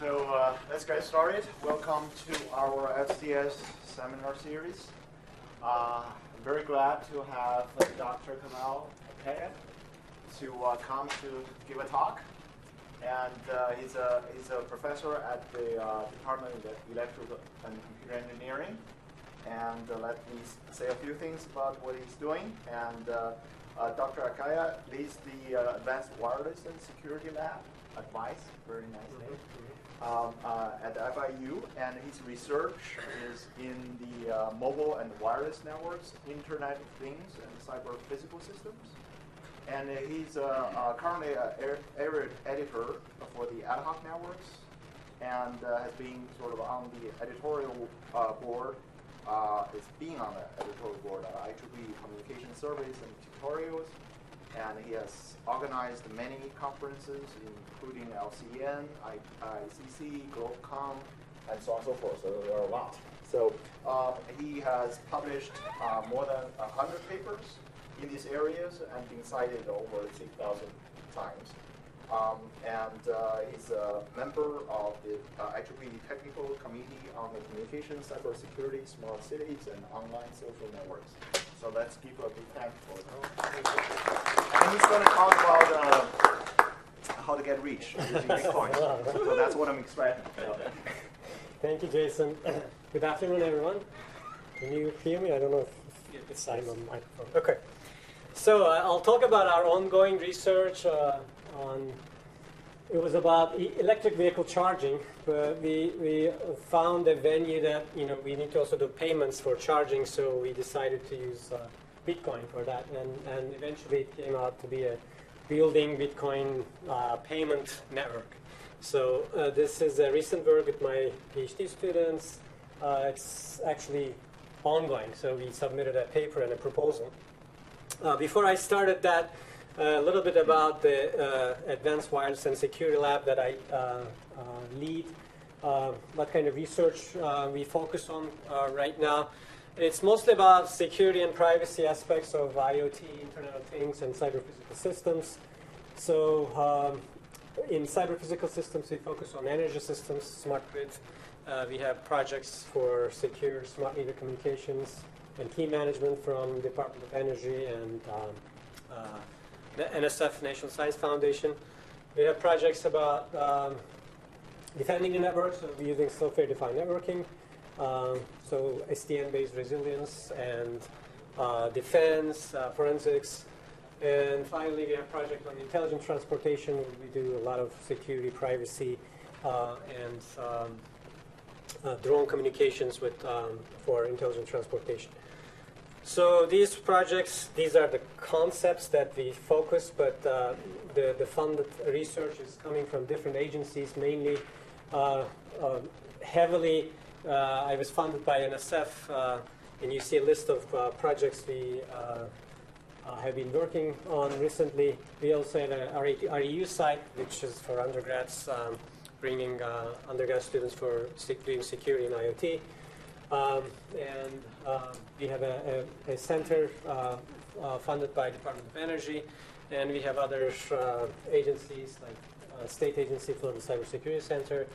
So uh, let's get started. Welcome to our SDS seminar series. Uh, I'm very glad to have Dr. Kemal Akkaya to uh, come to give a talk. And uh, he's, a, he's a professor at the uh, Department of Electrical and Computer Engineering. And uh, let me say a few things about what he's doing. And uh, Dr. Akkaya leads the Advanced Wireless and Security Lab at ADWISE, very nice name, um, uh, at the FIU, and his research is in the uh, mobile and wireless networks, Internet of Things, and cyber physical systems. And he's uh, uh currently an editor for the Ad Hoc Networks, and uh, has been sort of on the editorial uh, board. is being on the editorial board at IEEE Communication Surveys and Tutorials, and he has organized many conferences, including LCN, ICC, GlobeCom, and so on and so forth. So there are a lot. So uh, he has published uh, more than 100 papers in these areas and been cited over 6,000 times. Um, and uh, he's a member of the uh, IEEE Technical Committee on the Communication, Cybersecurity, Smart Cities, and Online Social Networks. So let's give a big thank for him. And he's going to talk about uh, how to get rich using Bitcoin. so that's what I'm expecting. Thank you, Jason. Good afternoon, everyone. Can you hear me? I don't know if it's I'm on microphone. Okay. So uh, I'll talk about our ongoing research uh, on it was about electric vehicle charging, but we, we found a venue that you know we need to also do payments for charging, so we decided to use uh, Bitcoin for that, and, and eventually it came out to be a building Bitcoin uh, payment network. So uh, this is a recent work with my PhD students. Uh, it's actually ongoing, so we submitted a paper and a proposal. Uh, before I started that, a little bit about the uh, Advanced Wireless and Security Lab that I uh, uh, lead. what kind of research we focus on right now. It's mostly about security and privacy aspects of IoT, Internet of Things, and cyber physical systems. So, um, in cyber physical systems, we focus on energy systems, smart grid. Uh, we have projects for secure smart meter communications and key management from the Department of Energy and um, uh, the NSF National Science Foundation. We have projects about um, defending the network, so using software-defined networking, um, so SDN-based resilience and uh, defense, uh, forensics, and finally we have project on intelligent transportation. We do a lot of security, privacy, uh, and um, uh, drone communications with um, for intelligent transportation. So these projects, these are the concepts that we focus, but uh, the, the funded research is coming from different agencies, mainly uh, uh, heavily. Uh, I was funded by NSF, uh, and you see a list of uh, projects we have been working on recently. We also have a REU site, which is for undergrads, um, bringing undergrad students for doing security and IoT. Um, and um, we have a, a, a center uh, uh, funded by Department of Energy, and we have other uh, agencies like uh, State Agency for the Cybersecurity Center,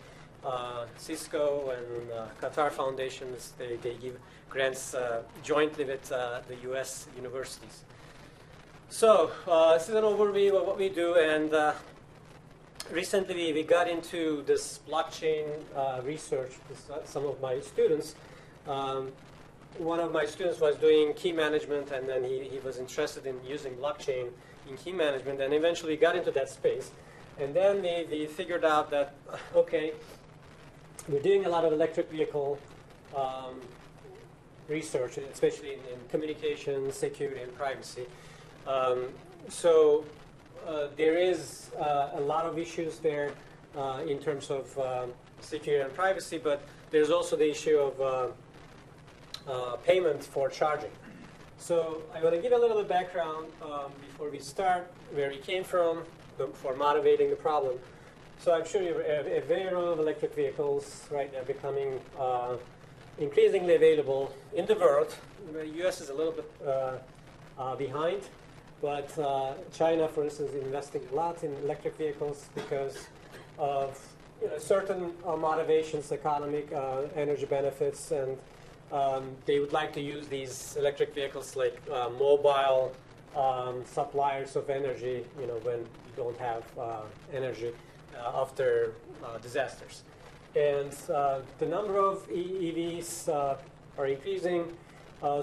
uh, Cisco, and uh, Qatar Foundations. They, they give grants jointly with the U.S. universities. So this is an overview of what we do, and recently we got into this blockchain research. This, some of my students um, one of my students was doing key management, and then he, he was interested in using blockchain in key management, and eventually got into that space. And then they, they figured out that, okay, we're doing a lot of electric vehicle um, research, especially in, in, communication, security, and privacy. Um, so uh, there is uh, a lot of issues there uh, in terms of um, security and privacy, but there's also the issue of uh, payment for charging. So I want to give a little bit of background um, before we start, where we came from, for motivating the problem. So I'm sure you're aware of electric vehicles, right? They're becoming uh, increasingly available in the world. The U.S. is a little bit uh, uh, behind, but uh, China, for instance, is investing a lot in electric vehicles because of you know, certain uh, motivations, economic, energy benefits, and um, they would like to use these electric vehicles like uh, mobile um, suppliers of energy, you know, when you don't have uh, energy uh, after uh, disasters. And uh, the number of EVs uh, are increasing.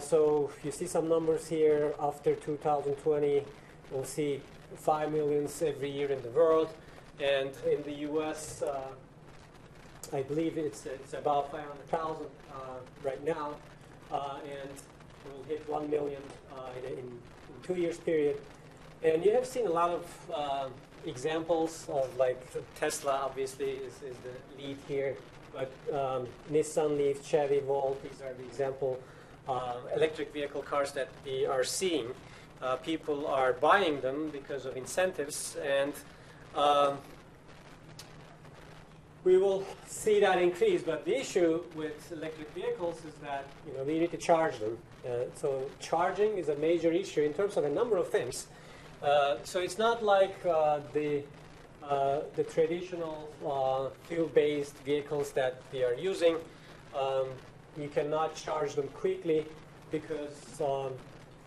So you see some numbers here. After 2020, we'll see 5 millions every year in the world. And in the US, I believe it's, it's about 500,000 uh, right now. Uh, and we'll hit 1 million uh, in, in, two years period. And you have seen a lot of uh, examples of like Tesla, obviously, is, is the lead here. But um, Nissan Leaf, Chevy Volt, these are the example uh, electric vehicle cars that we are seeing. Uh, people are buying them because of incentives, and um, we will see that increase. But the issue with electric vehicles is that you know we need to charge them. Uh, so charging is a major issue in terms of a number of things. Uh, so it's not like uh, the uh, the traditional uh, fuel-based vehicles that we are using. Um, you cannot charge them quickly because um,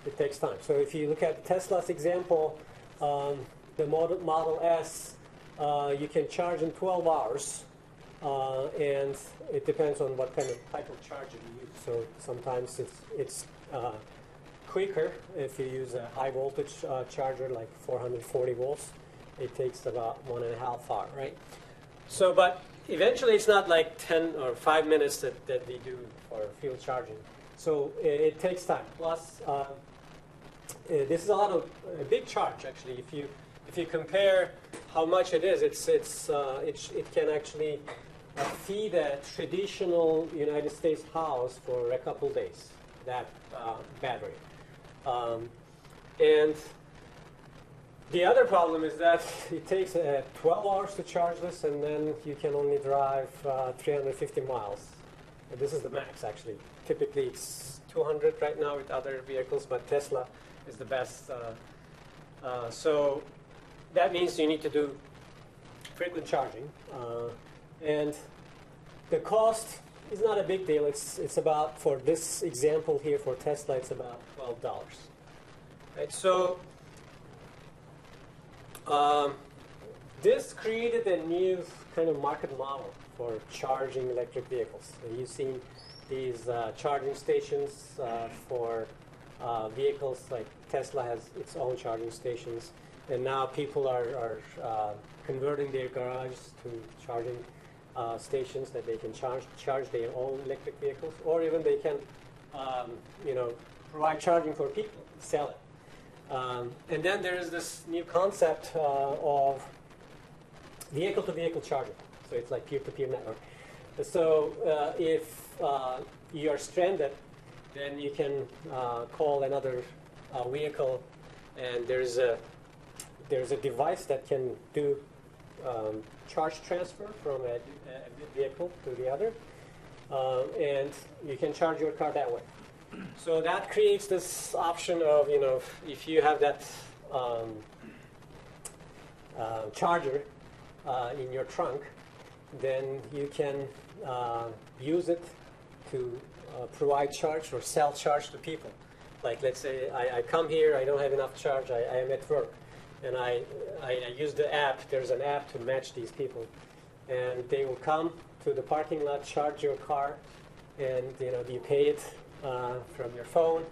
it takes time. So if you look at Tesla's example, um, the Model, Model S, you can charge in 12 hours, uh, and it depends on what kind of type of charger you use. So sometimes it's it's uh, quicker if you use a high voltage uh, charger like 440 volts. It takes about one and a half hour, right? So, but eventually it's not like 10 or 5 minutes that, that we do for fuel charging. So it, it takes time. Plus, uh, uh, this is a lot of a big charge actually. If you if you compare how much it is, it's it's uh, it, it can actually uh, feed a traditional United States house for a couple days. That uh, battery, um, and the other problem is that it takes uh, 12 hours to charge this, and then you can only drive uh, 350 miles. And this is the max, actually. Typically, it's 200 right now with other vehicles, but Tesla is the best. Uh, uh, so that means you need to do frequent charging, uh, and the cost is not a big deal. It's it's about for this example here for Tesla, it's about twelve dollars. Right. So um, this created a new kind of market model for charging electric vehicles. You've seen these uh, charging stations uh, for uh, vehicles like Tesla has its own charging stations, and now people are, are uh, converting their garages to charging uh, stations that they can charge charge their own electric vehicles, or even they can, um, you know, provide charging for people, sell it. Um, and then there is this new concept uh, of vehicle-to-vehicle charging. So it's like peer-to-peer network. So uh, if uh, you are stranded, then you can uh, call another vehicle, and there's a there's a device that can do um, charge transfer from a, a, vehicle to the other, um, and you can charge your car that way. So that creates this option of, you know, if you have that um, uh, charger uh, in your trunk, then you can uh, use it to uh, provide charge or sell charge to people. Like, let's say I, I come here, I don't have enough charge, I, I am at work, and I, I, I use the app. There's an app to match these people, and they will come to the parking lot, charge your car, and you know you pay it uh, from your phone,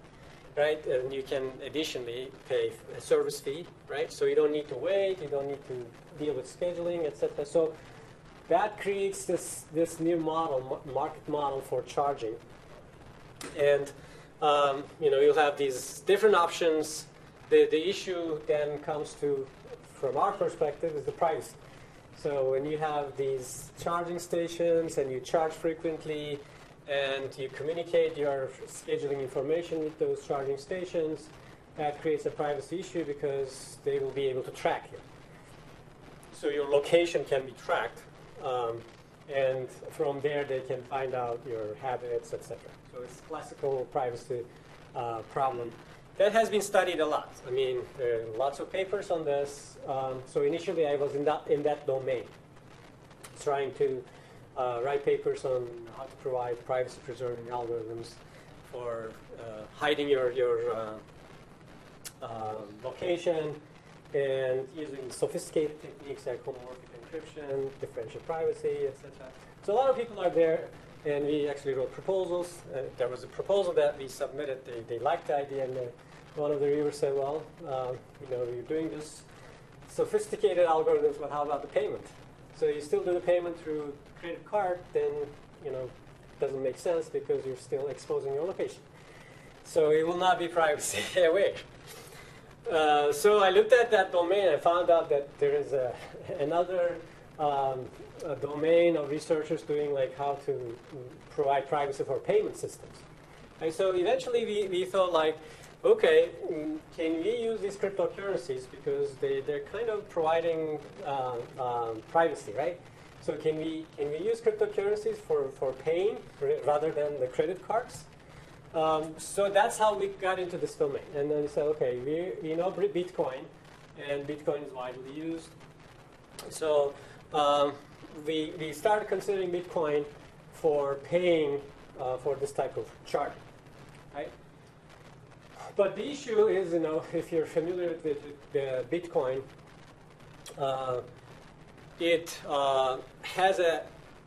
right? And you can additionally pay a service fee, right? So you don't need to wait, you don't need to deal with scheduling, etc. So that creates this this new model, market model for charging, and um, you know you'll have these different options. The the issue then comes to, from our perspective, is the price. So when you have these charging stations and you charge frequently, and you communicate your scheduling information with those charging stations, that creates a privacy issue because they will be able to track you. So your location can be tracked, um, and from there they can find out your habits, etc. So it's classical privacy uh, problem. That has been studied a lot. I mean, there are lots of papers on this. Um, so initially I was in that, in that domain. trying to uh, write papers on how to provide privacy-preserving algorithms for uh, hiding your your uh, uh, location and using sophisticated techniques like homomorphic encryption, differential privacy, etc. So a lot of people are there, and we actually wrote proposals. Uh, there was a proposal that we submitted. They, they liked the idea, and uh, one of the reviewers said, "Well, um, you know, you're doing this sophisticated algorithms, but how about the payment? So you still do the payment through credit card, then you know, doesn't make sense because you're still exposing your location. So it will not be privacy aware." Uh, so I looked at that domain and found out that there is a, another um, a domain of researchers doing like how to provide privacy for payment systems. And so eventually we, we thought like, okay, can we use these cryptocurrencies because they, they're kind of providing uh, um, privacy, right? So can we, can we use cryptocurrencies for, for paying rather than the credit cards? Um, so that's how we got into this domain. And then we said, okay, we, we know Bitcoin, and Bitcoin is widely used. So um, we, we started considering Bitcoin for paying uh, for this type of charging, right? But the issue is, you know, if you're familiar with the Bitcoin, uh, it uh, has a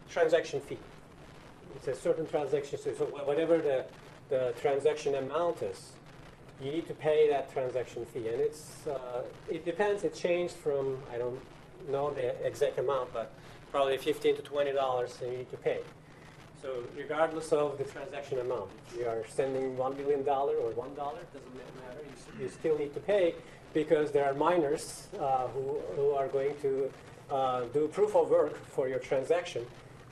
transaction fee. It's a certain transaction fee. So whatever the the transaction amount is, you need to pay that transaction fee. And it's, uh, it depends, it changed from, I don't know the exact amount, but probably 15 to $20 that you need to pay. So regardless of the transaction amount, you are sending $1 million or $1, doesn't matter, you, you still need to pay because there are miners uh, who, who are going to uh, do proof of work for your transaction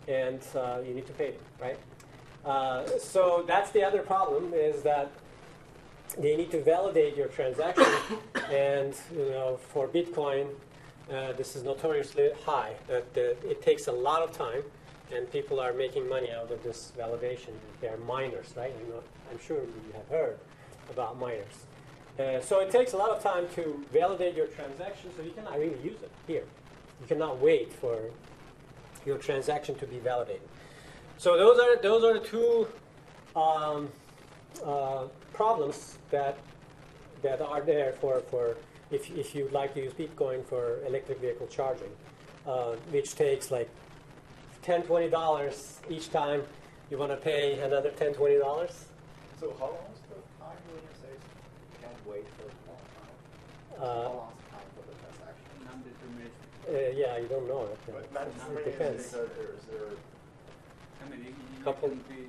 and uh, you need to pay right? Uh, so that's the other problem is that they need to validate your transaction, and you know for Bitcoin, uh, this is notoriously high. That it takes a lot of time, and people are making money out of this validation. They are miners, right? I'm, I'm sure you have heard about miners. Uh, so it takes a lot of time to validate your transaction, so you cannot really use it here. You cannot wait for your transaction to be validated. So those are those are the two um, uh, problems that that are there for, for if, if you'd like to use Bitcoin for electric vehicle charging, uh, which takes like 10 $20 each time you want to pay another 10 $20. So how long is the time when you say you can't wait for a long time? Uh, how long is the time for the transaction? Uh, yeah, you don't know. But it depends. Is there, is there I mean, you, you couple, can be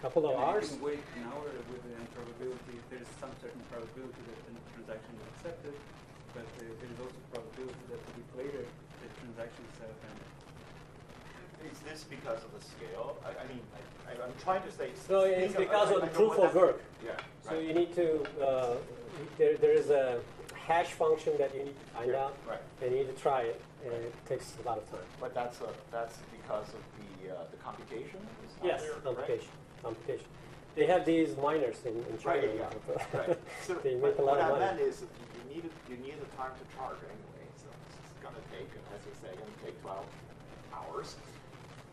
couple of hours. You can wait an hour with an probability. There is some certain probability that the transaction is accepted, but uh, there is also probability that a week later the transaction is uh, Is this because of the scale? I, I mean, I, am trying to say. So it's because of, of the proof of work. Yeah. So you need to. Uh, there, there is a hash function that you need to find yeah, out, right. and you need to try it, and it takes a lot of time. But that's a, that's because of the uh, the computation. Yes, there, computation, right? Computation. They have these miners in, in China. Right, yeah. right. So they make a lot what of money. What I meant is you need you need the time to charge anyway, so it's going to take, as you say, going to take 12 hours.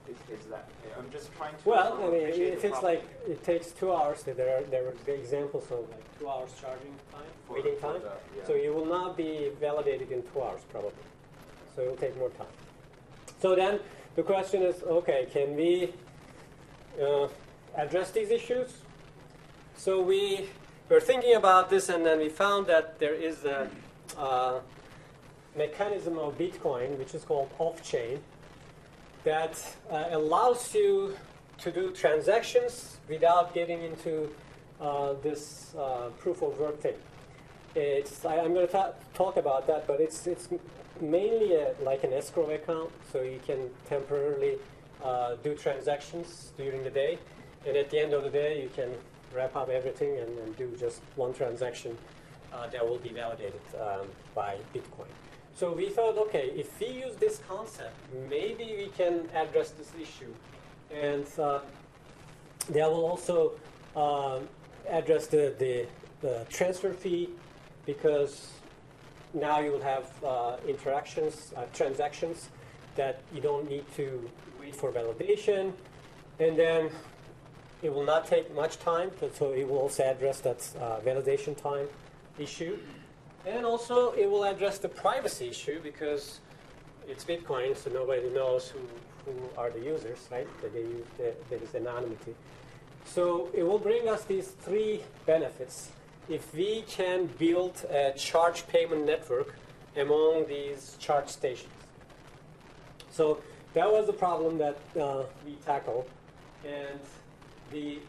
Is, is that? I'm just trying to. Well, I mean, if it's like it takes two hours, there are there are examples of like two hours charging time, for, waiting for time. The, yeah. So you will not be validated in two hours probably. So it will take more time. So then the question is, okay, can we uh, address these issues? So we were thinking about this, and then we found that there is a mechanism of Bitcoin, which is called off-chain, that uh, allows you to do transactions without getting into uh, this uh, proof of work thing. It's, I, am going to talk about that, but it's, it's mainly a, like an escrow account, so you can temporarily uh, do transactions during the day, and at the end of the day, you can wrap up everything and, and do just one transaction uh, that will be validated um, by Bitcoin. So we thought, okay, if we use this concept, maybe we can address this issue, and uh, that will also uh, address the, the, the transfer fee because now you will have uh, interactions, uh, transactions that you don't need to wait for validation, and then it will not take much time, so- it will also address that uh, validation time issue. And also, it will address the privacy issue because it's Bitcoin, so nobody knows who, who are the users, right? That they there is anonymity. So it will bring us these three benefits. If we can build a charge payment network among these charge stations. So that was the problem that uh, we tackled. And the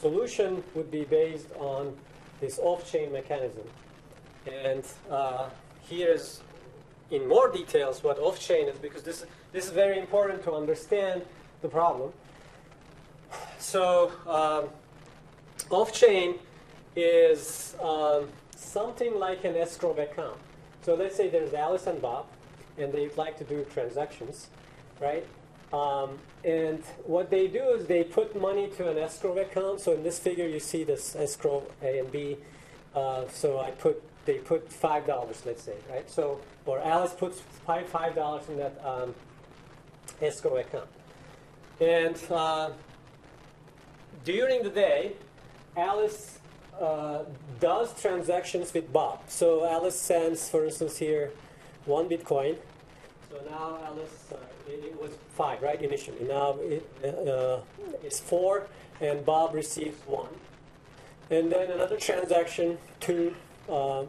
solution would be based on this off-chain mechanism. And uh, here's in more details what off-chain is because this, this is very important to understand the problem. So um, off-chain is um, something like an escrow account. So let's say there's Alice and Bob, and they'd like to do transactions, right? Um, and what they do is they put money to an escrow account. So in this figure, you see this escrow A and B. Uh, so I put they put five dollars, let's say, right? So or Alice puts five dollars in that um, escrow account, and uh, during the day, Alice uh, does transactions with Bob. So Alice sends, for instance, here one Bitcoin. So now Alice, uh, it, was five, right, initially. Now it, uh, it's four, and Bob receives one. And then another transaction, two. Um,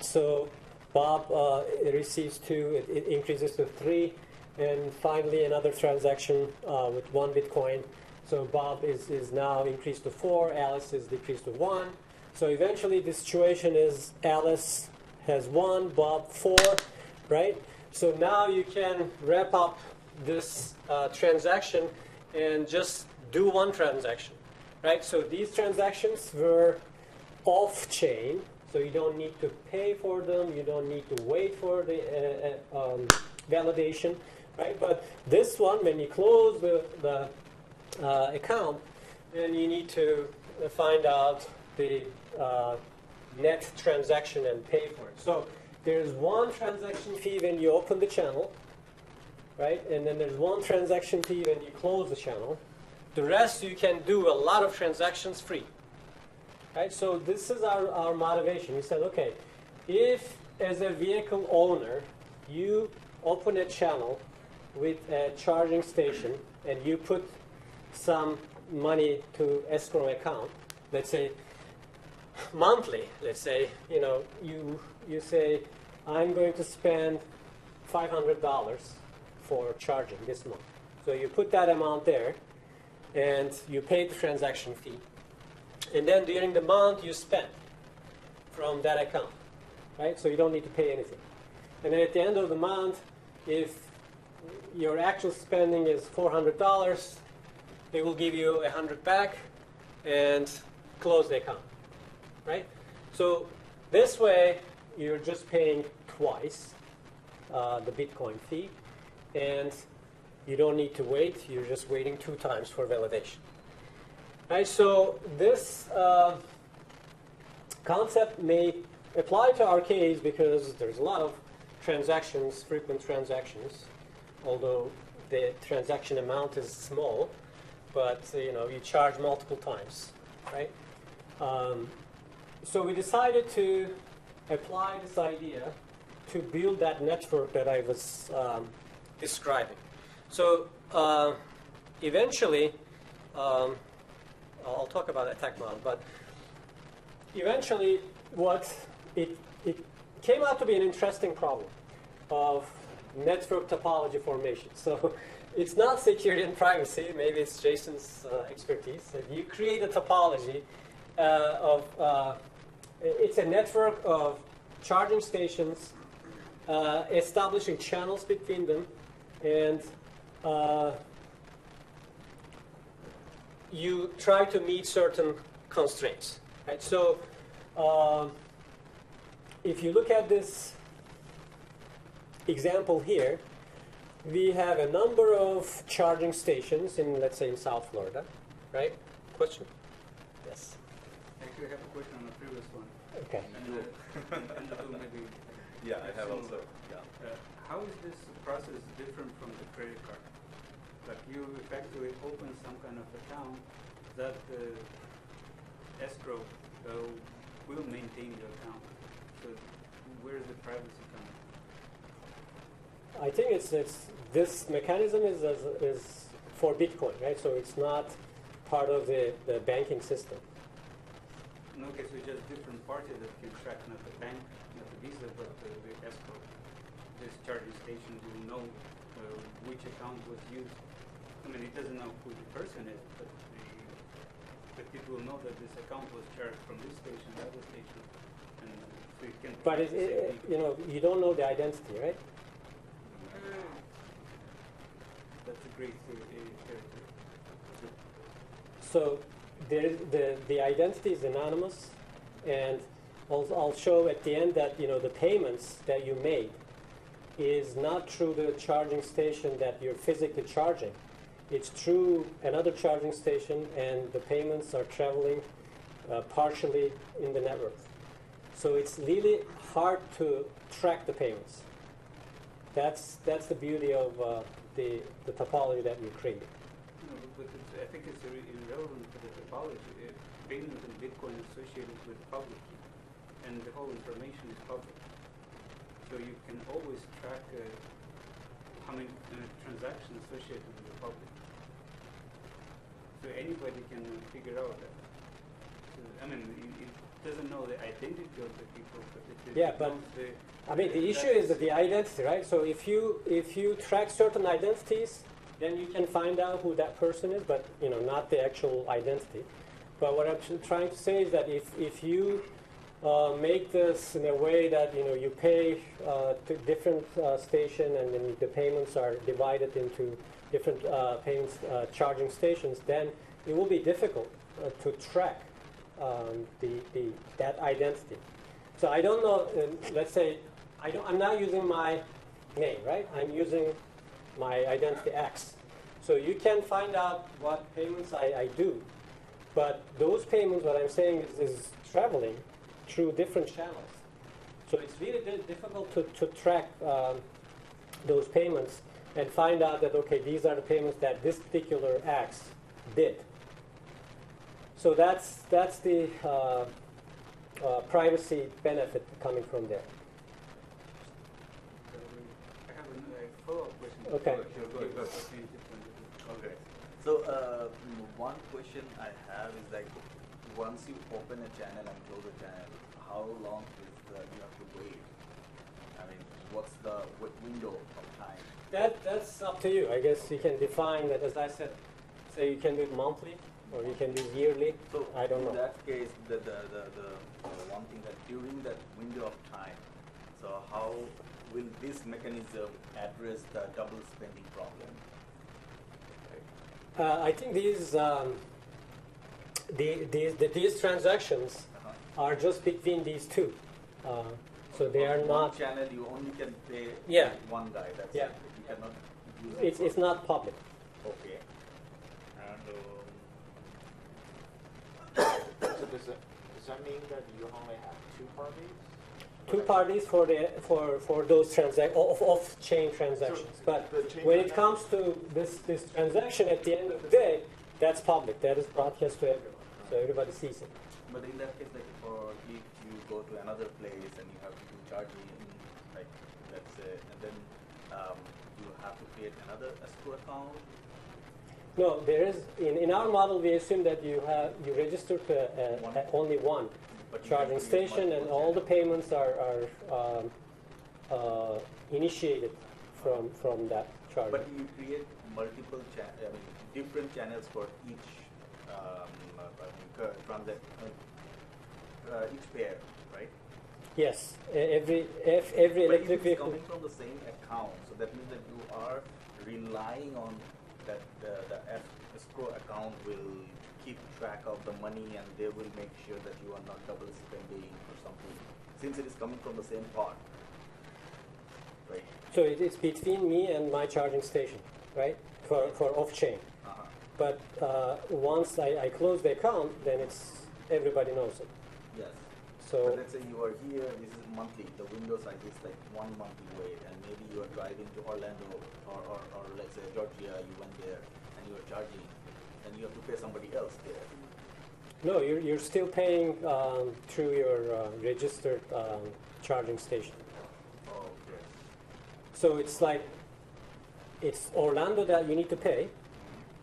so Bob uh, receives two, it, it increases to three. And finally, another transaction uh, with one Bitcoin. So Bob is, is now increased to four, Alice is decreased to one. So eventually, the situation is Alice has one, Bob four, right? So now you can wrap up this uh, transaction and just do one transaction, right? So these transactions were off chain, so you don't need to pay for them, you don't need to wait for the uh, uh, um, validation, right? But this one, when you close the, the uh, account, then you need to find out the uh, net transaction and pay for it. So there's one transaction fee when you open the channel, right? And then there's one transaction fee when you close the channel. The rest you can do a lot of transactions free. Right? So this is our, our motivation. We said, okay, if as a vehicle owner you open a channel with a charging station and you put some money to escrow account, let's say monthly, let's say, you know, you you say, I'm going to spend five hundred dollars for charging this month. So you put that amount there and you pay the transaction fee. And then during the month you spend from that account. Right? So you don't need to pay anything. And then at the end of the month, if your actual spending is four hundred dollars, they will give you a hundred back and close the account. Right? So this way you're just paying twice uh, the Bitcoin fee, and you don't need to wait. You're just waiting two times for validation. Right, so this uh, concept may apply to our case because there's a lot of transactions, frequent transactions, although the transaction amount is small, but you know you charge multiple times, right? Um, so we decided to apply this idea to build that network that I was um, describing. So uh, eventually, um, I'll talk about attack model, but eventually, what it, it came out to be an interesting problem of network topology formation. So it's not security and privacy, maybe it's Jason's uh, expertise. You create a topology uh, of, uh, it's a network of charging stations, uh, establishing channels between them, and uh, you try to meet certain constraints. Right? So, um, if you look at this example here, we have a number of charging stations in, let's say, in South Florida, right? Question? Yes. Actually, I have a question on the previous one. Okay. And the, and the two maybe Yeah, I have also, yeah. Uh, how is this process different from the credit card? Like you effectively open some kind of account that the escrow uh, will maintain your account. So where is the privacy coming? I think it's it's this mechanism is is, is for Bitcoin, right? So it's not part of the, the banking system. No, okay, so just different party that can track not the bank, not the Visa, but the, the escrow. This charging station will know uh, which account was used. I mean, it doesn't know who the person is, but the, but it will know that this account was charged from this station, that other station, and so it can. But it, it, you know you don't know the identity, right? That's a great uh, uh. So there, the the identity is anonymous, and I'll, I'll show at the end that you know the payments that you made is not through the charging station that you're physically charging. It's through another charging station, and the payments are traveling uh, partially in the network. So it's really hard to track the payments. That's that's the beauty of uh, the the topology that we create. No, I think it's irre- irrelevant to the topology. Uh, payment in Bitcoin is associated with public key, and the whole information is public. So you can always track uh, how many uh, transactions associated with the public. So anybody can figure out that. So, I mean, it, it doesn't know the identity of the people, but it, it Yeah, but- the. I mean, the issue is the identity, right? So if you if you track certain identities, then you can find out who that person is, but you know, not the actual identity. But what I'm trying to say is that if if you uh, make this in a way that you know you pay uh, to different uh, station and then the payments are divided into different uh, payments uh, charging stations, then it will be difficult uh, to track um, the, the that identity. So I don't know. Uh, let's say I don't, I'm not using my name, right? I'm using my identity X. So you can find out what payments I, I do, but those payments, what I'm saying is, is traveling through different channels. So it's really di- difficult to, to track um, those payments and find out that okay, these are the payments that this particular X did. So that's that's the uh, uh, privacy benefit coming from there. So I have a uh, follow-up question. Okay. Sure, go ahead, go ahead. Opportunity to understand. Okay. So, uh, one question I have is like, once you open a channel and close a channel, how long is the, you have to wait? I mean, what's the wi- window of time? That that's up to you. I guess you can define that as I said. Say you can do it monthly or you can do it yearly. So I don't in know. that case, the, the, the, the, the one thing that during that window of time, so how will this mechanism address the double spending problem? Uh, I think these um, the, these the, these transactions Uh-huh. are just between these two. Uh, so they are On not. Channel, you only can pay Yeah. one guy, that's Yeah. it. You cannot use it It's, it's not public. Okay. And, um, So does that, does that mean that you only have two parties? Two parties for the for for those transac off off chain transactions. So But chain when it comes to this this transaction, at the end of the day, that's public. That is broadcast to everyone, so everybody sees it. But in that case, like, for if you go to another place and you have to do charging, like, let's say, and then um, you have to create another escrow account. No, there is in, in our model we assume that you have you register to uh, One. uh, only one But you charging station, and all the payments are are um, uh, initiated from from that charging. But you create multiple cha- I mean, different channels for each um, uh, I mean, uh, uh, uh, each pair, right? yes, every if every But if electric it's vehicle. coming from the same account, so that means that you are relying on that the, the es- escrow account will keep track of the money and they will make sure that you are not double spending or something, since it is coming from the same pot, right? So it's between me and my charging station, right? For for off chain. Uh-huh. But uh, once I, I close the account, then it's everybody knows it. Yes. So But let's say you are here, this is monthly, the window size is like one monthly wait, and maybe you are driving to Orlando or, or, or let's say Georgia, you went there and you are charging, and you have to pay somebody else there. no, you're, you're still paying um, through your uh, registered um, charging station. Oh, okay. So it's like it's Orlando that you need to pay,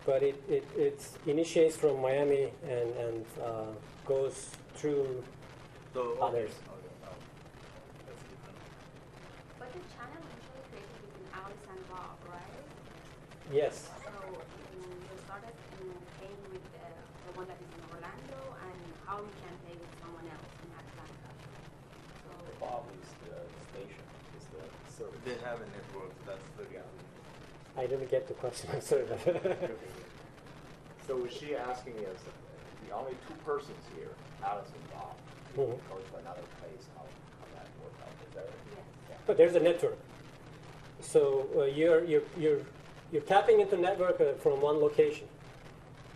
but it, it, it initiates from Miami and, and uh, goes through. So, okay, Others. okay, now. But the channel initially created between Alice and Bob, right? Yes. So um, you started um, paying with the, the one that is in Orlando, and how you can pay with someone else in Atlanta. So Bob is the station, is the service. They have a network, that's the reality. I didn't get the question. I'm sorry. So is she asking is the only two persons here, Alice and Bob, Mhm. go to another place, how, how that work out, is that? yes. Yeah. but there's a network. So uh, you're, you're, you're, you're tapping into network uh, from one location.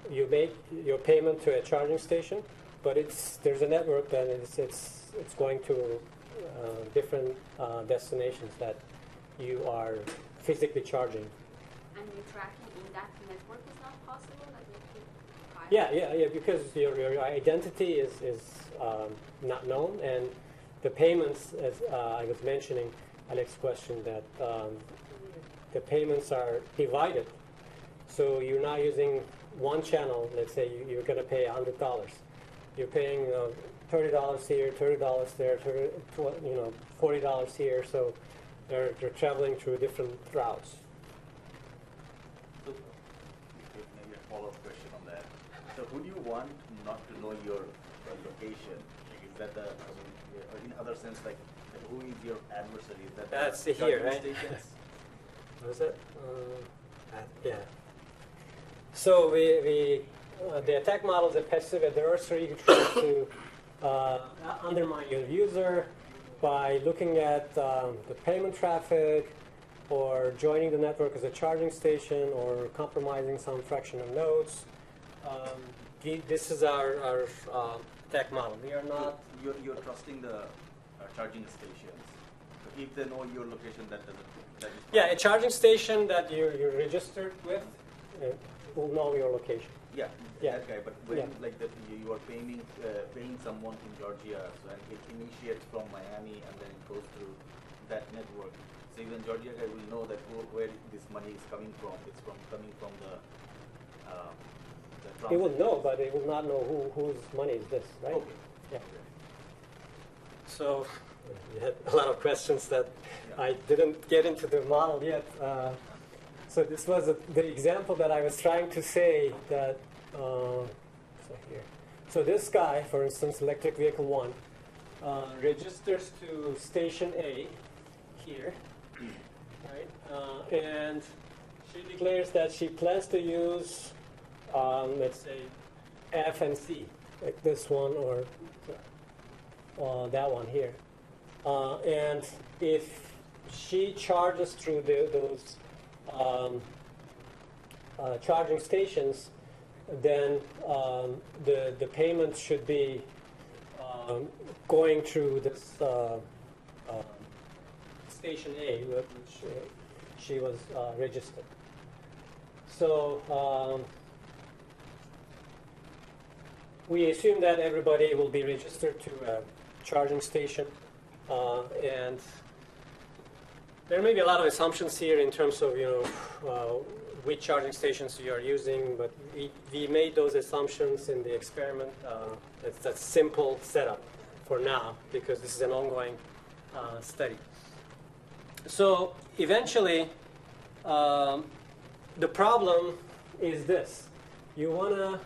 You make your payment to a charging station, but it's, there's a network that it's, it's, it's going to uh, different uh, destinations that you are physically charging. And tracking in that network is not possible, like? Yeah, yeah, yeah, because your, your identity is, is um, not known, and the payments, as uh, I was mentioning, Alex's question, that um, the payments are divided. So you're not using one channel, let's say you, you're going to pay $100. You're paying uh, $30 here, $30 there, 30, you know, $40 here, so they're, they're traveling through different routes. So, maybe a follow-up question on that. So who do you want not to know your uh, location? Like, is that the, I mean, or in other sense, like, like who is your adversary? Is that the That's here, right? What is it? Uh, uh, yeah. So we, we uh, the attack model is a passive adversary who tries to uh, undermine your user by looking at um, the payment traffic or joining the network as a charging station or compromising some fraction of nodes. Um, this is our, our uh, attack model. We are not You're, you're trusting the uh, charging stations. So if they know your location, that doesn't, that yeah, a charging station that you're, you're registered with uh, will know your location. Yeah, Yeah. that guy, but when, Yeah. like, that you, you are paying, uh, paying someone in Georgia, so and it initiates from Miami and then it goes through that network. So even Georgia guy will know that who, where this money is coming from. It's from, coming from the, uh, the He will know, but he will not know who, whose money is this, right? Okay. Yeah. Okay. So you had a lot of questions that Yeah. I didn't get into the model yet. Uh, so this was a, the example that I was trying to say that. Uh, so here, so this guy, for instance, electric vehicle one, uh, registers to station A here, right? Uh, and she declares that she plans to use, um, let's say, F and C, like this one or uh, that one here. Uh, and if she charges through the, those um, uh, charging stations, then um, the, the payment should be um, going through this uh, um station A, which uh, she was uh, registered. So um, we assume that everybody will be registered to a charging station, uh, and there may be a lot of assumptions here in terms of you know uh, which charging stations you are using, but we, we made those assumptions in the experiment. Uh, it's a simple setup for now because this is an ongoing uh, study. So eventually, um, the problem is this: you want to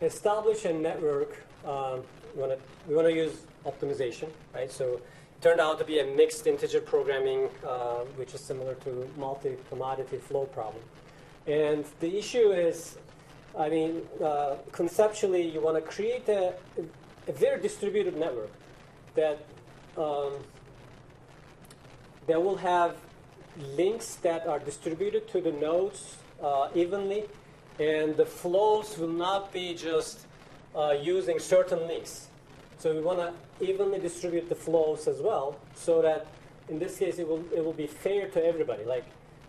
establish a network. We want to we want to use optimization, right? So it turned out to be a mixed integer programming, uh, which is similar to multi-commodity flow problem. And the issue is, I mean, uh, conceptually, you want to create a, a very distributed network that um, that will have links that are distributed to the nodes uh, evenly, and the flows will not be just uh, using certain links. So we want to evenly distribute the flows as well, so that in this case it will it will be fair to everybody. Like,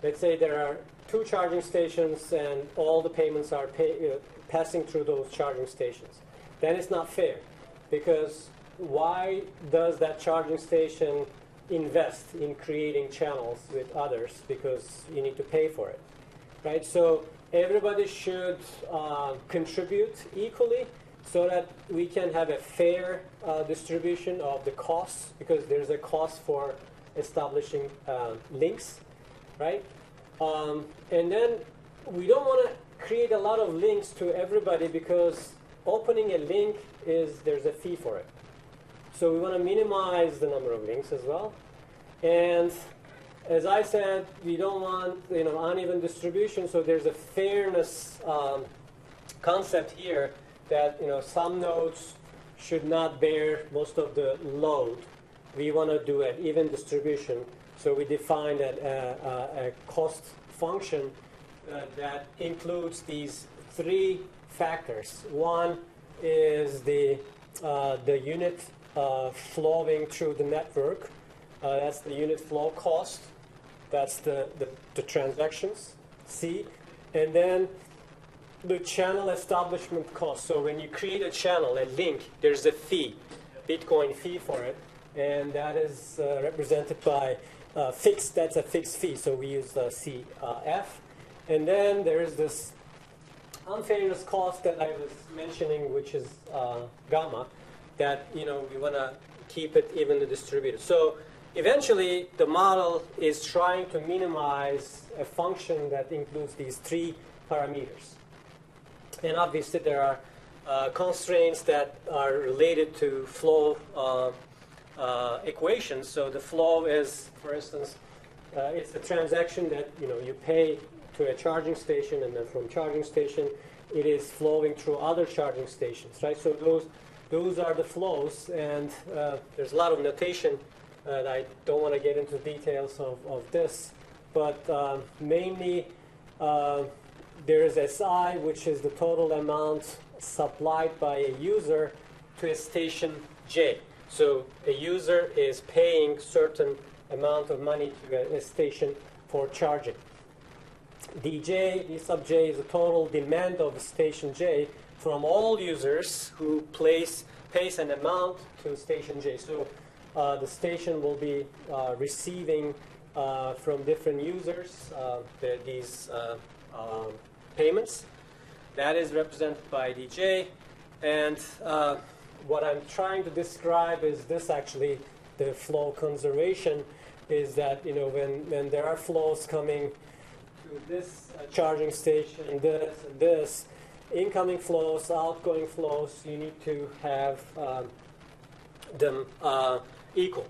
let's say there are two charging stations and all the payments are pay, uh, passing through those charging stations. Then it's not fair, because why does that charging station invest in creating channels with others? Because you need to pay for it, right? So everybody should uh, contribute equally so that we can have a fair uh, distribution of the costs because there's a cost for establishing uh, links, right? Um, and then we don't want to create a lot of links to everybody because opening a link is there's a fee for it. So we want to minimize the number of links as well. And as I said, we don't want you know uneven distribution. So there's a fairness um, concept here that you know some nodes should not bear most of the load. We want to do an even distribution. So we define that uh, uh, a cost function uh, that includes these three factors. One is the uh, the unit uh, flowing through the network. Uh, that's the unit flow cost. That's the, the, the transactions, C. And then the channel establishment cost. So when you create a channel, a link, there's a fee, Bitcoin fee for it. And that is represented by uh, fixed, that's a fixed fee. So we use uh, CF. And then there is this unfairness cost that I was mentioning, which is uh, gamma, that you know we want to keep it evenly distributed. So eventually, the model is trying to minimize a function that includes these three parameters. And obviously, there are uh, constraints that are related to flow uh, uh, equations. So the flow is, for instance, uh, it's a transaction that you know you pay to a charging station, and then from charging station, it is flowing through other charging stations, right? So those those are the flows, and uh, there's a lot of notation. And I don't want to get into details of, of this, but um, mainly uh, there is SI, which is the total amount supplied by a user to a station J. So a user is paying certain amount of money to a, station for charging. dj, d sub j is the total demand of station J from all users who place pays an amount to station J. So uh, the station will be uh, receiving uh, from different users uh, the, these uh, um, payments. That is represented by DJ. And uh, what I'm trying to describe is this actually, the flow conservation is that, you know, when, when there are flows coming to this charging station, this, and this, incoming flows, outgoing flows, you need to have um, them uh, equal.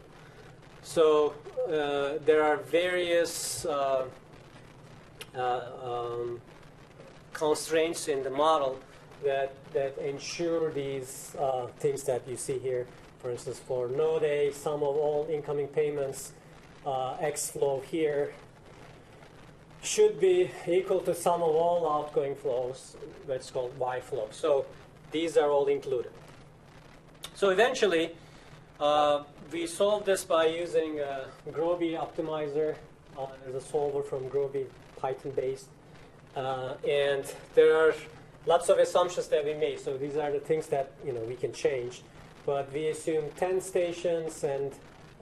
So uh, there are various uh, uh, um, constraints in the model that, that ensure these uh, things that you see here. For instance, for node A, sum of all incoming payments, uh, X flow here, should be equal to sum of all outgoing flows, that's called Y flow. So these are all included. So eventually, uh, we solve this by using a Gurobi optimizer. Uh, there's a solver from Gurobi, Python based. Uh, and there are lots of assumptions that we made. So these are the things that you know we can change. But we assume 10 stations and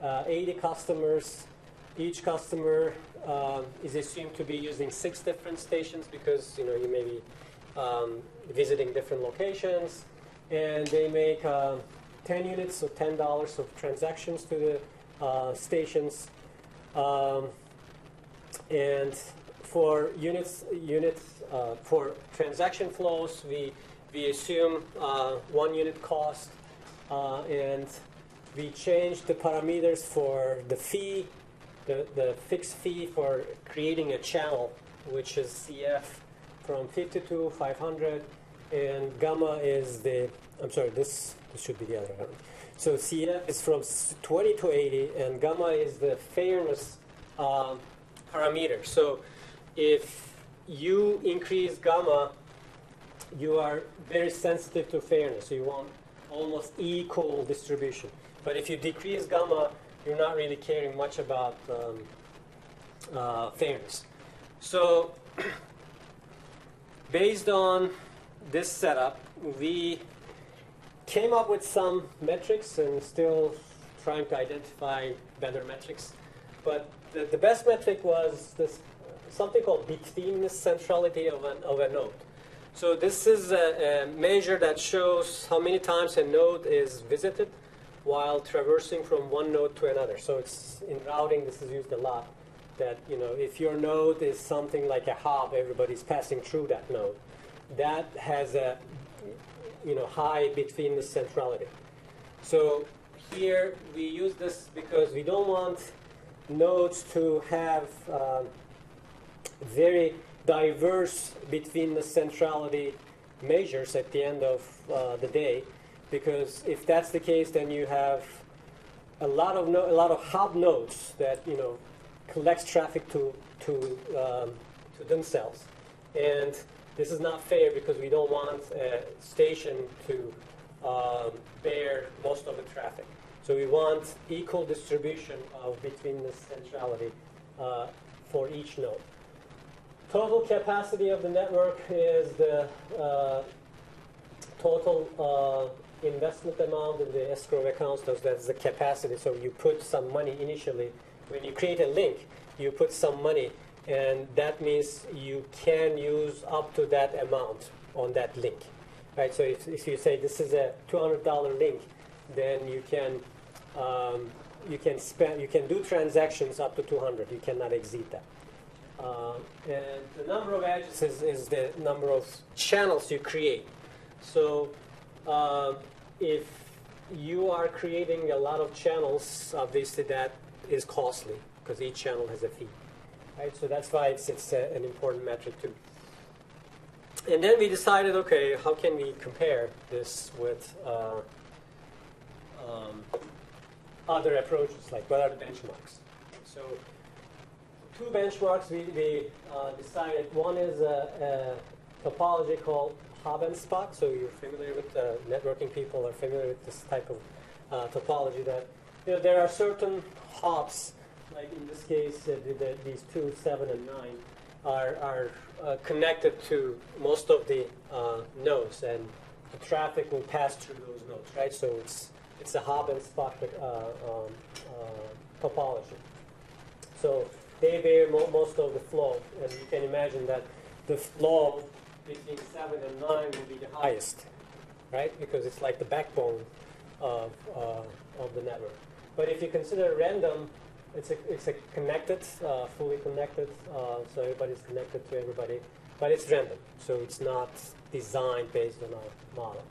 uh, 80 customers. Each customer uh, is assumed to be using six different stations because you know you may be um, visiting different locations, and they make uh, 10 units, so $10 of transactions to the uh, stations, um, and for units units uh, for transaction flows, we we assume uh, one unit cost, uh, and we change the parameters for the fee the, the fixed fee for creating a channel, which is CF from 50 to 500, and gamma is the, I'm sorry, this, this should be the other one. So CF is from 20 to 80, and gamma is the fairness um, parameter. So if you increase gamma, you are very sensitive to fairness. So you want almost equal distribution. But if you decrease gamma, you're not really caring much about um, uh, fairness. So, based on this setup, we came up with some metrics and still trying to identify better metrics. But the, the best metric was this something called betweenness centrality of, an, of a node. So this is a, a measure that shows how many times a node is visited while traversing from one node to another. So it's in routing, this is used a lot. That you know, if your node is something like a hub, everybody's passing through that node. That has a you know high betweenness centrality. So here we use this because we don't want nodes to have um, very diverse betweenness centrality measures at the end of uh, the day because if that's the case then you have a lot of no, a lot of hub nodes that you know collects traffic to to um, to themselves. And this is not fair because we don't want a station to um, bear most of the traffic. So we want equal distribution of betweenness centrality uh, for each node total capacity of the network is the uh, total uh, investment amount in the escrow accounts. That's the capacity. So you put some money initially. When you create a link, you put some money, and that means you can use up to that amount on that link. Right. So if, if you say this is a $200 link, then you can um, you can spend you can do transactions up to 200. You cannot exceed that. Uh, and the number of edges is, is, the number of channels you create. So uh, if you are creating a lot of channels, obviously that is costly because each channel has a fee. Right? So that's why it's, it's a, an important metric too. And then we decided, okay, how can we compare this with uh, um, other approaches, like what are the benchmarks? So two benchmarks we, we uh, decided. One is a, a, topology called hub and spoke. So you're familiar with uh, networking people are familiar with this type of uh, topology that you know, there are certain hops, like in this case, uh, the, the, these two, seven and nine, are, are uh, connected to most of the uh, nodes, and the traffic will pass through those nodes, right? So it's it's a hub and spoke um, topology. So they bear mo most of the flow. And you can imagine that the flow between 7 and 9 will be the highest, right? Because it's like the backbone of, uh, of the network. But if you consider random, it's a, it's a connected, uh, fully connected, uh, so everybody's connected to everybody, but it's random, so it's not designed based on a model.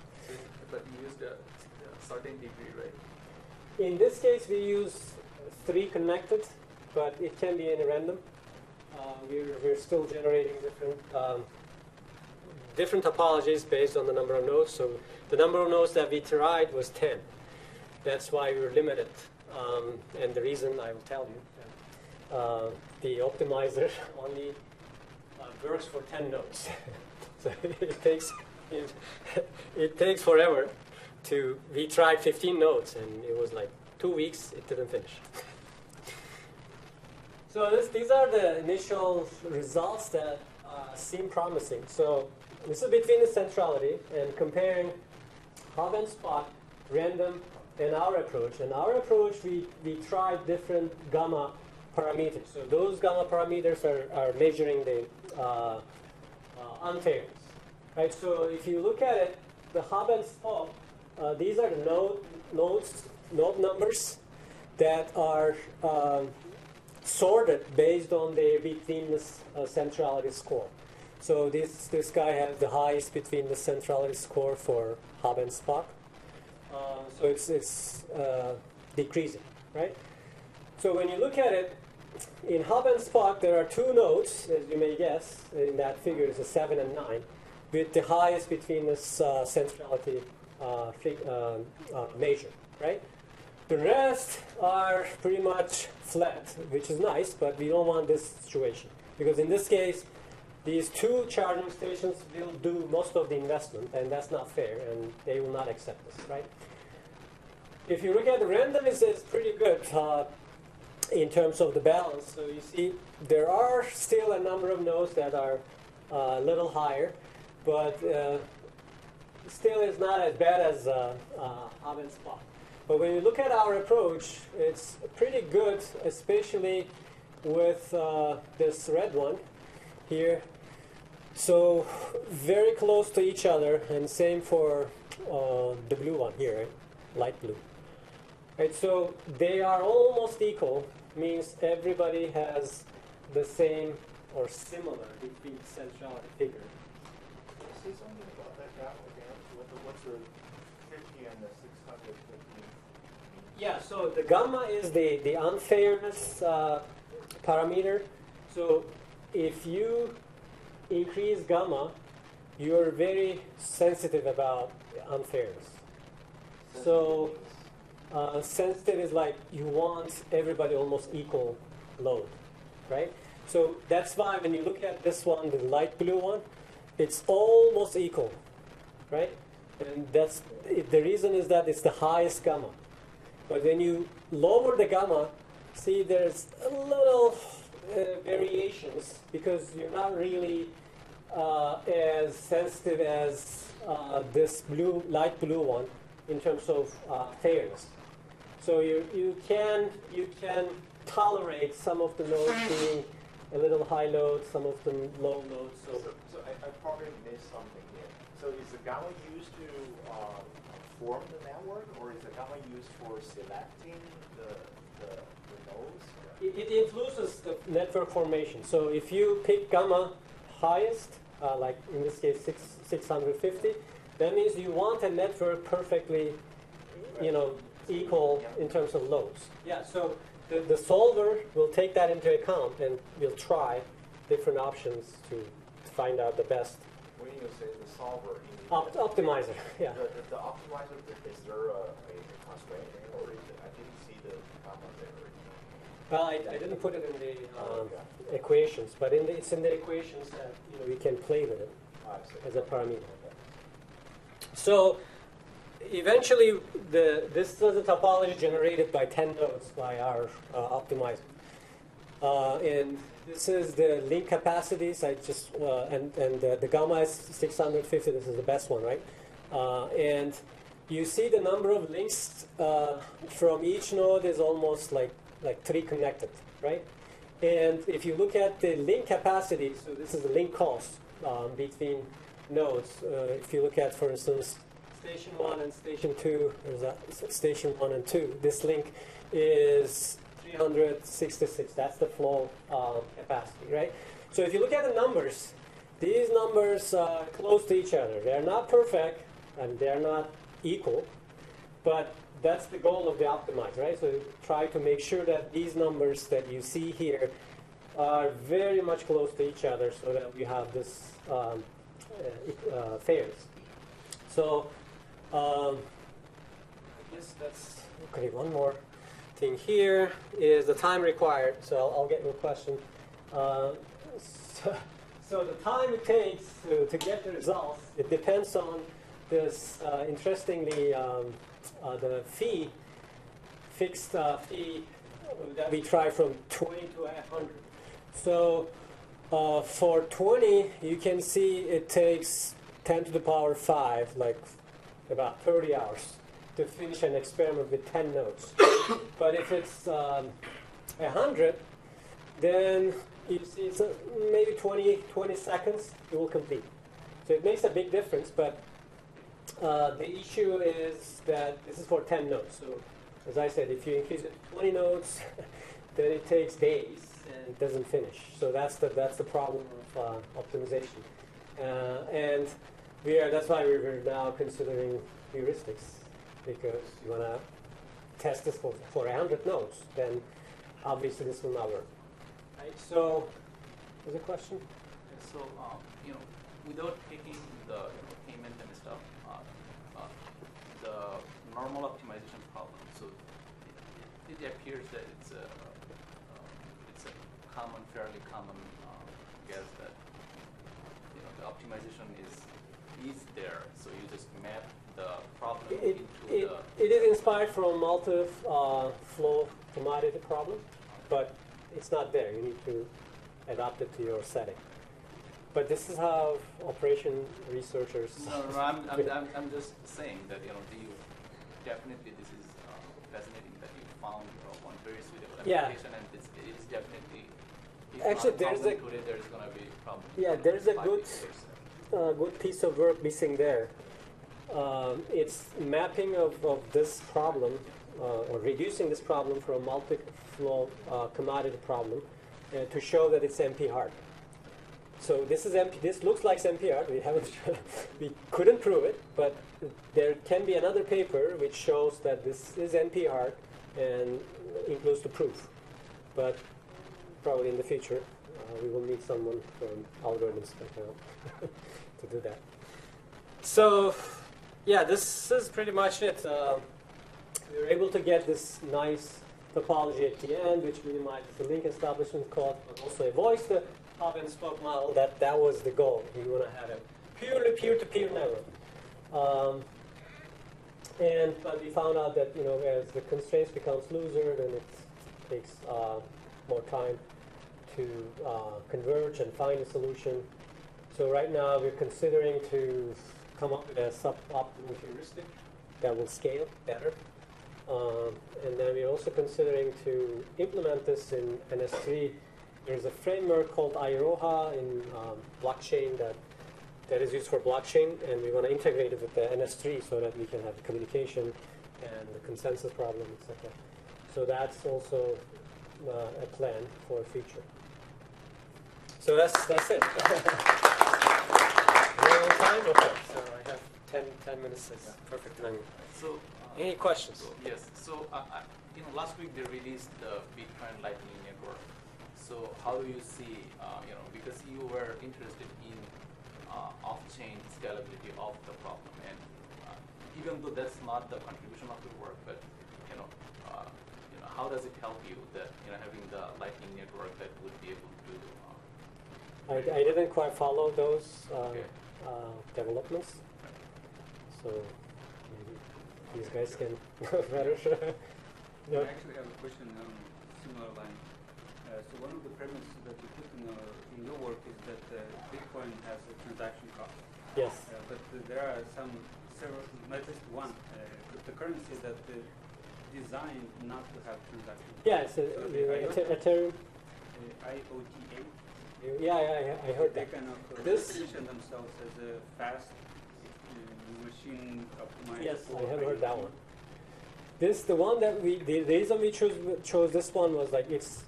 But you used a, a certain degree, right? In this case, we use three connected, but it can be any random. Uh, we're, we're still generating different um, different topologies based on the number of nodes. So the number of nodes that we tried was 10. That's why we were limited. Um, and the reason I will tell you, uh, the optimizer only uh, works for 10 nodes. so it takes it, it takes forever to. We tried 15 nodes, and it was like two weeks. It didn't finish. So this, these are the initial results that uh, seem promising. So this is betweenness centrality and comparing hub and spoke, random, and our approach. In our approach, we, we tried different gamma parameters. So those gamma parameters are, are measuring the uh, uh, unfairness. Right? So if you look at it, the hub and spoke, uh, these are node, nodes, node numbers that are um, sorted based on their betweenness uh, centrality score. So this, this guy has the highest betweenness centrality score for hub and spoke. Uh, so it's, it's uh, decreasing, right? So when you look at it, in hub and spoke, there are two nodes, as you may guess, in that figure is a 7 and 9, with the highest betweenness uh, centrality uh, uh, measure, right? The rest are pretty much flat, which is nice, but we don't want this situation. Because in this case, these two charging stations will do most of the investment, and that's not fair, and they will not accept this, right? If you look at the randomness, it's, it's pretty good uh, in terms of the balance. So you see, there are still a number of nodes that are uh, a little higher, but uh, still is not as bad as uh, uh, spot. But when you look at our approach, it's pretty good, especially with uh, this red one here. So very close to each other, and same for uh, the blue one here, right? light blue. Right, so they are almost equal, means everybody has the same or similar defeat centrality figure. Say something about that gamma again? What's the fifty and the six hundred fifty? Yeah, so the gamma is the, the unfairness uh, parameter. So if you increase gamma, you're very sensitive about unfairness. So uh, sensitive is like you want everybody almost equal load, right? So that's why when you look at this one, the light blue one, it's almost equal, right? And that's the reason is that it's the highest gamma. But when you lower the gamma, see there's a little uh, variations because you're not really uh, as sensitive as uh, this blue, light blue one in terms of uh, fairness. So you, you can you can tolerate some of the nodes being a little high load, some of them low load. So, So so I, I probably missed something here. So is the gamma used to uh, form the network, or is the gamma used for selecting the the, the nodes? it, it influences the network formation. So if you pick gamma highest, uh, like in this case six, 650, that means you want a network perfectly, you know, equal in terms of loads. Yeah. So the, the solver will take that into account and will try different options to, to find out the best When you say the solver, you mean op- optimizer. Yeah. The, the, the optimizer, is there a, a constraint or is it, I didn't see the gamma there? Well, I, I didn't put it in the um, Okay. equations, but in the, it's in the equations that you know you can play with it I as a parameter. So eventually, the this is a topology generated by 10 nodes by our uh, optimizer. Uh, and this is the link capacities. I just uh, and and the, the gamma is 650. This is the best one, right? Uh, and you see the number of links uh, from each node is almost like like three connected, right? And if you look at the link capacity, so this is the link cost um, between nodes. Uh, if you look at, for instance, station one and station two, there's that station one and two. This link is 366. That's the flow um, capacity, right? So if you look at the numbers, these numbers are close to each other. They're not perfect and they're not equal, but that's the goal of the optimize, right? So try to make sure that these numbers that you see here are very much close to each other so that we have this um, uh, uh, fairness. So um, I guess that's okay. One more thing here is the time required. So I'll, I'll get your question. Uh, so, so the time it takes to, to get the results, it depends on this uh, interestingly um, uh, the fee, fixed uh, fee that we try from 20 to 100. So uh, for 20, you can see it takes 10 to the power 5, like about 30 hours to finish an experiment with 10 nodes. but if it's um, 100, then you see it's uh, maybe 20, 20 seconds, it will complete. So it makes a big difference, but uh, the issue is that this is for 10 nodes. So as I said, if you increase it to 20 nodes, then it takes days and it doesn't finish. So that's the, that's the problem of uh, optimization. Uh, and we are, that's why we're now considering heuristics because you want to test this for, for 100 nodes, then obviously this will not work. Right? So, there's a question? So, um, you know, without taking the you know, payment and stuff, uh, uh, the normal optimization problem. So, it, it appears that it's a uh, it's a common, fairly common uh, guess that you know, the optimization is is there. So you just map the problem It, it, is inspired from multi-flow commodity problem, but it's not there. You need to adapt it to your setting. But this is how operation researchers. No, no, I'm, I'm, I'm, I'm just saying that, you know, you, definitely this is uh, fascinating that you found know, one very suitable Yeah. application and it's, it is definitely, if Actually, there's a- today, there's gonna be problem. Yeah, there's a good- uh, good piece of work missing there. Um, it's mapping of, of this problem, uh, or reducing this problem from a multi-flow uh, commodity problem uh, to show that it's NP hard. So this is MP, this looks like NP hard. We haven't, we couldn't prove it, but there can be another paper which shows that this is NP hard and includes the proof. But probably in the future, uh, we will need someone from algorithms to do that. So, yeah, this is pretty much it. Uh, we were able to get this nice topology at the end, which minimizes the link establishment cost, but also avoids the hub and spoke model. That that was the goal. We want to have a purely peer-to-peer network. Um, and but we found out that you know as the constraints becomes looser, then it takes uh, more time to uh, converge and find a solution. So right now we're considering to come up with a suboptimal heuristic that will scale better. Um, and then we're also considering to implement this in NS3. There's a framework called IROHA in um, blockchain that that is used for blockchain, and we want to integrate it with the NS3 so that we can have the communication and the consensus problem, etc. So that's also uh, a plan for future. So that's that's it. Time? Okay, so I have 10, 10 minutes. That's perfect time. So, uh, Any questions? Yes, so, uh, uh, you know, last week they released the Bitcoin Lightning Network. So how do you see, uh, you know, because you were interested in uh, off-chain scalability of the problem, and uh, even though that's not the contribution of your work, but you know, uh, you know, how does it help you that you know having the Lightning network that would be able to uh, I, I didn't quite follow those uh, Okay. Uh, developments, so maybe these guys can better. I actually have a question on similar line. Uh, so one of the premises that you put in, our, in your work is that uh, Bitcoin has a transaction cost. Yes. Uh, but uh, there are some several, not just one, uh, cryptocurrency that uh, designed not to have transaction costs. Yeah, So you know, the Ether- Ethereum. Uh, IOTA. Yeah, yeah, I, I heard They that. kind of This- position themselves as a fast uh, machine optimized. Yes, I have heard that one. This, the one that we, the reason we chose chose this one was like it's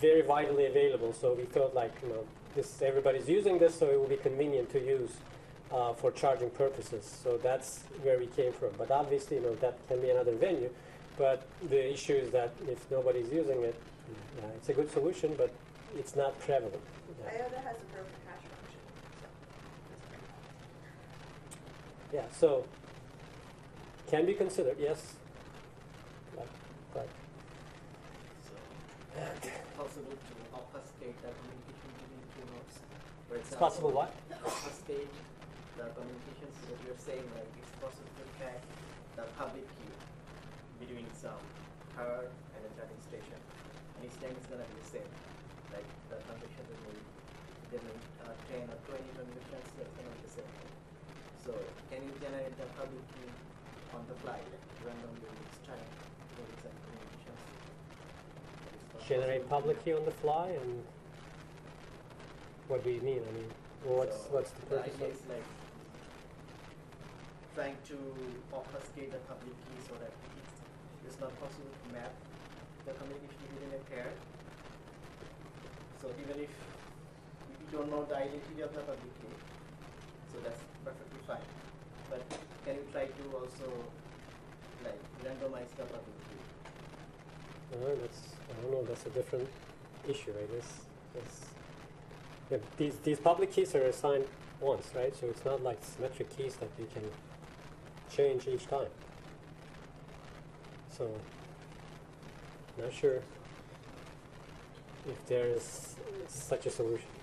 very widely available. So we thought like you know this everybody's using this, so it will be convenient to use uh, for charging purposes. So that's where we came from. But obviously, you know that can be another venue. But the issue is that if nobody's using it, uh, it's a good solution, but it's not prevalent. Yeah. IOTA has a broken hash function. Yeah, so can be considered, yes. But, but So, is it possible to obfuscate the communication between two nodes? For it's example, possible what? Obfuscate the communication so that you're saying like it's possible to track the public key between some her and a charging station. And each time it's gonna be the same. Like the transaction will be different uh, 10 or 20 transactions, so it's gonna be the same. So can you generate the public key on the fly, like randomly time for some communications? Generate public key on the fly, and what do you mean? I mean, what's So what's the purpose idea of? is like trying to obfuscate the public key so that it's, not possible to map the communication within a pair. So even if don't know the identity of the public key, so that's perfectly fine. But can you try to also like randomize the public key? Uh, that's I don't know. That's a different issue, I guess. Yeah, these these public keys are assigned once, right? So it's not like symmetric keys that you can change each time. So not sure if there is such a solution.